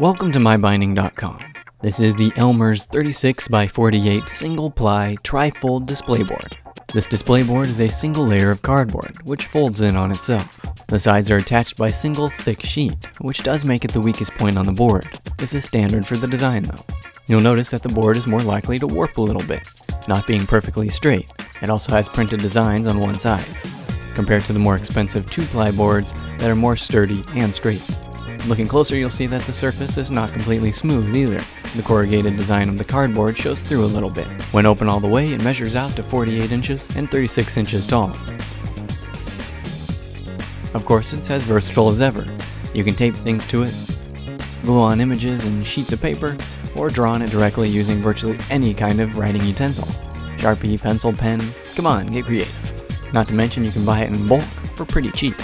Welcome to mybinding.com. This is the Elmer's 36 by 48 single ply trifold display board. This display board is a single layer of cardboard, which folds in on itself. The sides are attached by single thick sheet, which does make it the weakest point on the board. This is standard for the design though. You'll notice that the board is more likely to warp a little bit, not being perfectly straight. It also has printed designs on one side, compared to the more expensive 2-ply boards that are more sturdy and straight. Looking closer, you'll see that the surface is not completely smooth either. The corrugated design of the cardboard shows through a little bit. When open all the way, it measures out to 48 inches and 36 inches tall. Of course, it's as versatile as ever. You can tape things to it, glue on images and sheets of paper, or draw on it directly using virtually any kind of writing utensil. Sharpie, pencil, pen, come on, get creative. Not to mention you can buy it in bulk for pretty cheap.